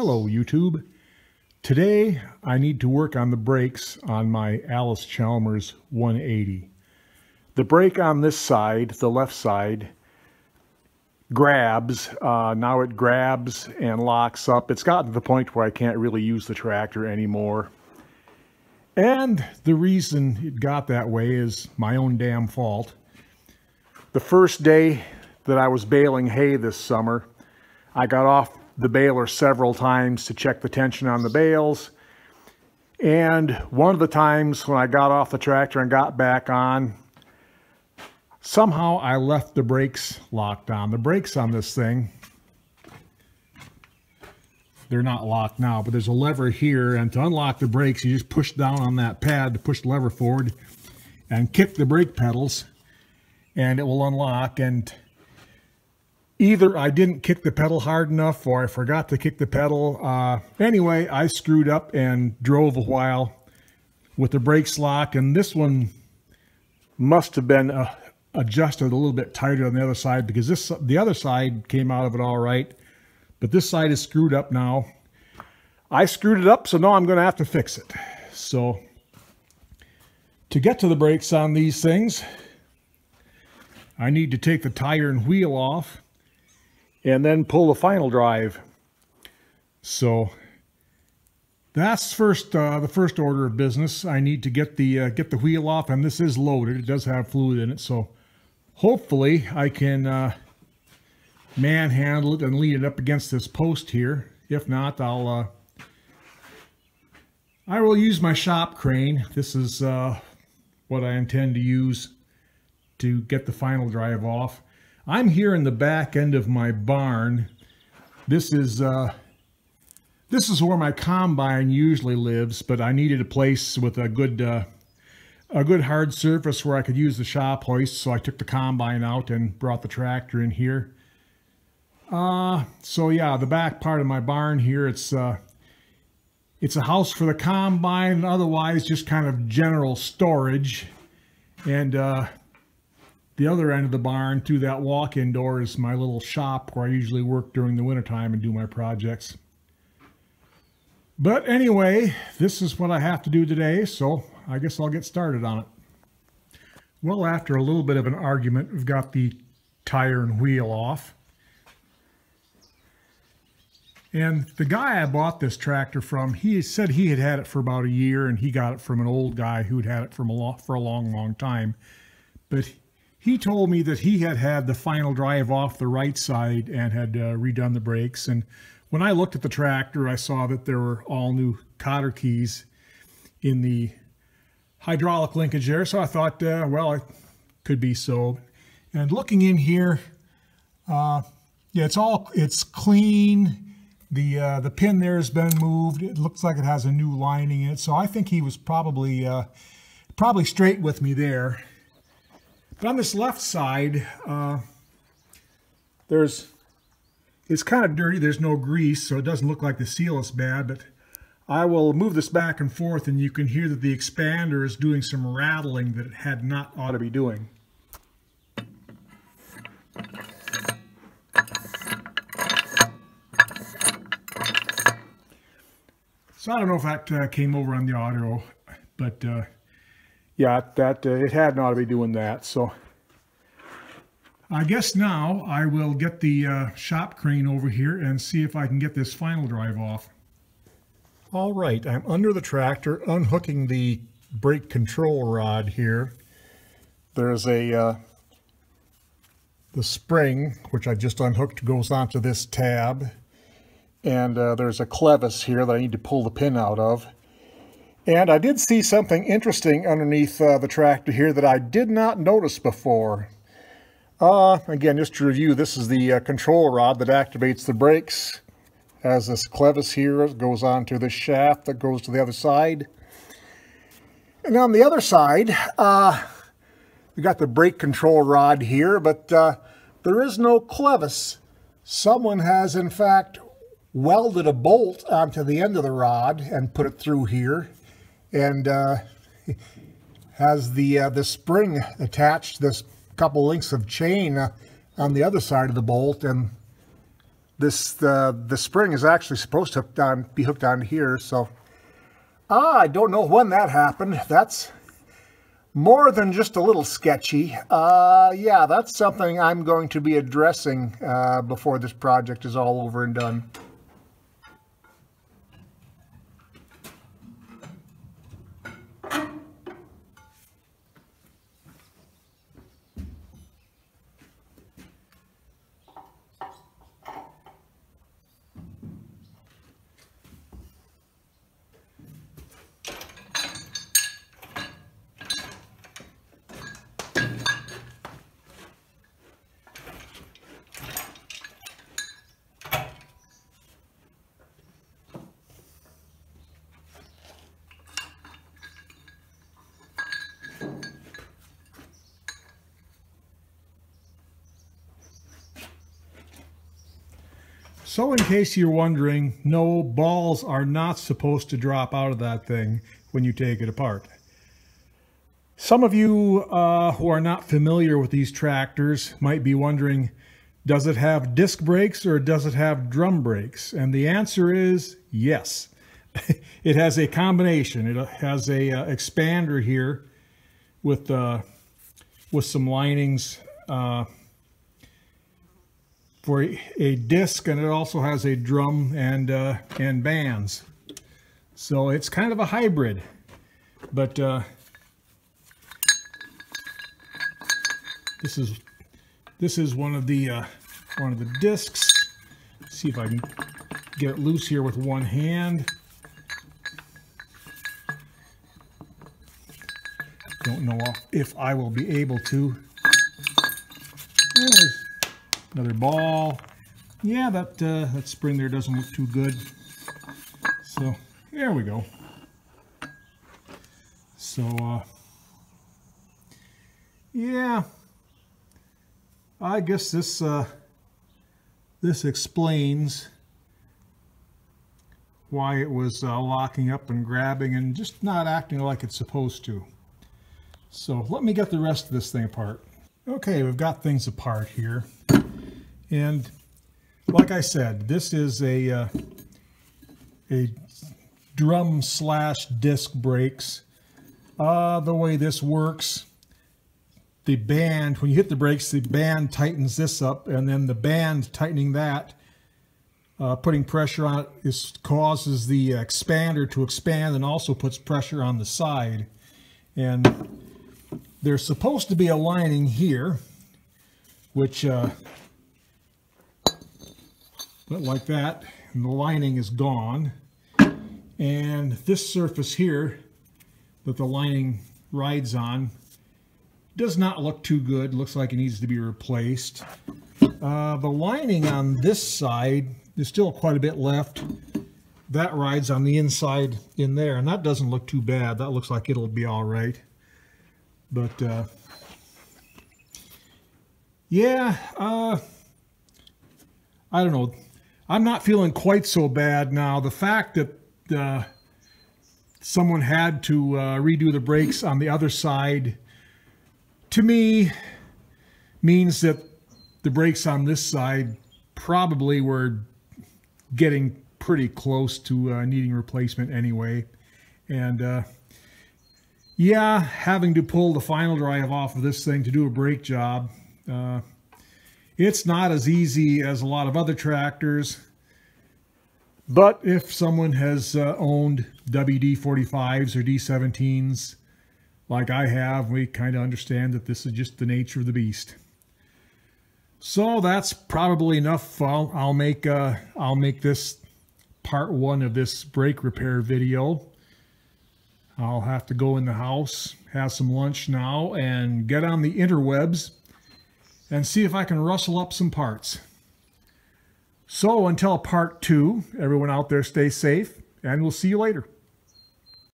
Hello YouTube. Today I need to work on the brakes on my Allis Chalmers 180. The brake on this side, the left side, grabs. Uh, now it grabs and locks up. It's gotten to the point where I can't really use the tractor anymore. And the reason it got that way is my own damn fault. The first day that I was baling hay this summer, I got off the baler several times to check the tension on the bales. And one of the times when I got off the tractor and got back on, somehow I left the brakes locked on. The brakes on this thing, they're not locked now, but there's a lever here. And to unlock the brakes, you just push down on that pad to push the lever forward and kick the brake pedals and it will unlock. And either I didn't kick the pedal hard enough or I forgot to kick the pedal. Uh, anyway, I screwed up and drove a while with the brakes locked. And this one must have been uh, adjusted a little bit tighter on the other side because this the other side came out of it all right. But this side is screwed up now. I screwed it up, so now I'm going to have to fix it. So to get to the brakes on these things, I need to take the tire and wheel off and then pull the final drive. So that's first uh, the first order of business. I need to get the uh, get the wheel off, and this is loaded. It does have fluid in it, so hopefully I can uh, manhandle it and lead it up against this post here. If not, I'll uh, I will use my shop crane. This is uh, what I intend to use to get the final drive off. I'm here in the back end of my barn. This is uh, this is where my combine usually lives, but I needed a place with a good uh, a good hard surface where I could use the shop hoist, so I took the combine out and brought the tractor in here. Uh, so yeah, the back part of my barn here, it's uh, it's a house for the combine, otherwise just kind of general storage. And uh, the other end of the barn through that walk-in door is my little shop where I usually work during the wintertime and do my projects. But anyway, this is what I have to do today, so I guess I'll get started on it. Well, after a little bit of an argument, we've got the tire and wheel off. And the guy I bought this tractor from, he said he had had it for about a year and he got it from an old guy who'd had it from a long, for a long, long time. But he told me that he had had the final drive off the right side and had uh, redone the brakes. And when I looked at the tractor, I saw that there were all new cotter keys in the hydraulic linkage there. So I thought, uh, well, it could be so. And looking in here, uh, yeah, it's all, it's clean. The, uh, the pin there has been moved. It looks like it has a new lining in it. So I think he was probably, uh, probably straight with me there. But on this left side, uh, there's, it's kind of dirty. There's no grease, so it doesn't look like the seal is bad, but I will move this back and forth and you can hear that the expander is doing some rattling that it had not ought to be doing. So I don't know if that uh, came over on the audio, but uh, yeah, that uh, it had not ought to be doing that. So I guess now I will get the uh, shop crane over here and see if I can get this final drive off. All right, I'm under the tractor unhooking the brake control rod here. There's a uh, the spring, which I just unhooked, goes onto this tab. And uh, there's a clevis here that I need to pull the pin out of. And I did see something interesting underneath uh, the tractor here that I did not notice before. Uh, again, just to review, this is the uh, control rod that activates the brakes. Has this clevis here, goes onto the shaft that goes to the other side. And on the other side, uh, we got the brake control rod here, but uh, there is no clevis. Someone has, in fact, welded a bolt onto the end of the rod and put it through here and uh, has the uh, the spring attached this couple links of chain uh, on the other side of the bolt and this the the spring is actually supposed to hooked on, be hooked on here. So ah, I don't know when that happened. That's more than just a little sketchy. Uh, yeah, that's something I'm going to be addressing uh, before this project is all over and done. So in case you're wondering, no, balls are not supposed to drop out of that thing when you take it apart. Some of you uh, who are not familiar with these tractors might be wondering, does it have disc brakes or does it have drum brakes? And the answer is yes. it has a combination. It has a uh, expander here with uh, with some linings uh, for a, disc and it also has a drum and uh, and bands. So it's kind of a hybrid, but uh, this is this is one of the uh, one of the discs. See if I can get it loose here with one hand. Don't know if I will be able to. There's Another ball. Yeah, that, uh, that spring there doesn't look too good. So, there we go. So, uh, yeah, I guess this, uh, this explains why it was uh, locking up and grabbing and just not acting like it's supposed to. So let me get the rest of this thing apart. Okay, we've got things apart here. And like I said, this is a, uh, a drum slash disc brakes. Uh, the way this works, the band, when you hit the brakes, the band tightens this up, and then the band tightening that, uh, putting pressure on it is, causes the expander to expand and also puts pressure on the side. And there's supposed to be a lining here, which uh, like that, and the lining is gone. And this surface here that the lining rides on does not look too good. Looks like it needs to be replaced. Uh, the lining on this side, there's still quite a bit left. That rides on the inside in there, and that doesn't look too bad. That looks like it'll be all right. But, uh, yeah, uh, I don't know. I'm not feeling quite so bad now. The fact that uh, someone had to uh, redo the brakes on the other side, to me, means that the brakes on this side probably were getting pretty close to uh, needing replacement anyway. And uh, yeah, having to pull the final drive off of this thing to do a brake job, uh, it's not as easy as a lot of other tractors, but if someone has uh, owned WD-45s or D17s, like I have, we kind of understand that this is just the nature of the beast. So that's probably enough. I'll, I'll make uh, I'll make this part one of this brake repair video. I'll have to go in the house, have some lunch now, and get on the interwebs and see if I can rustle up some parts. So until part two, everyone out there stay safe, and we'll see you later.